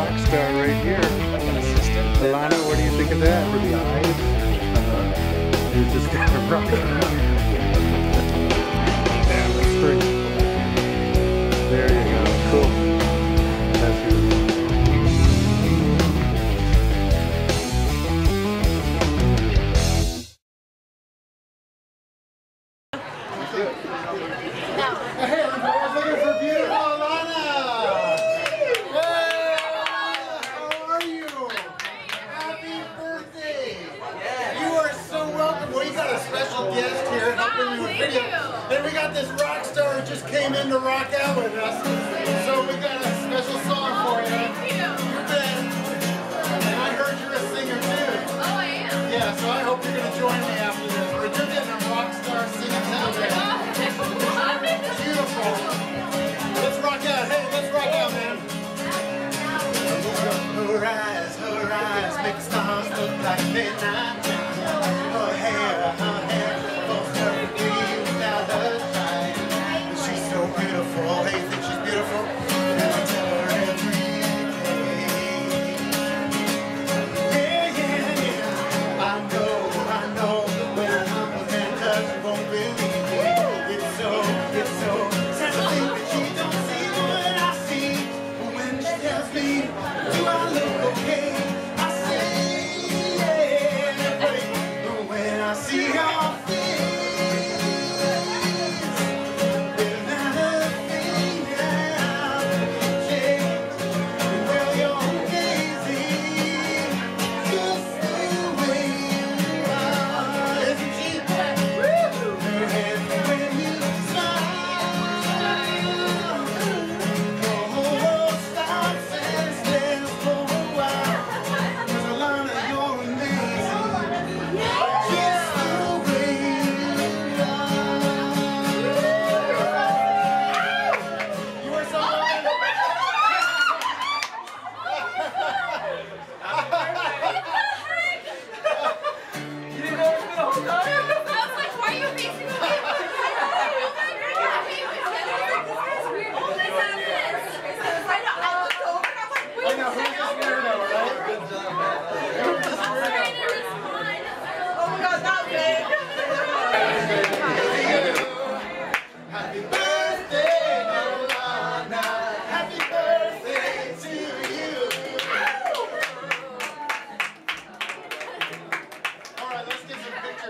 rock star right here. Assistant. Alana, what do you think of that? For the eye? Uh, you just got a rock star. video. Then we got this rock star who just came in to rock out with us. So we got a special song oh, for you. Thank you. You're. And I heard you're a singer too. Oh, I am. Yeah, so I hope you're going to join me after this. Or you're getting a rock star singing program. Oh, Beautiful. Let's rock out. Hey, let's rock out, man. Her eyes, her eyes, makes the hearts look like midnight.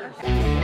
Total.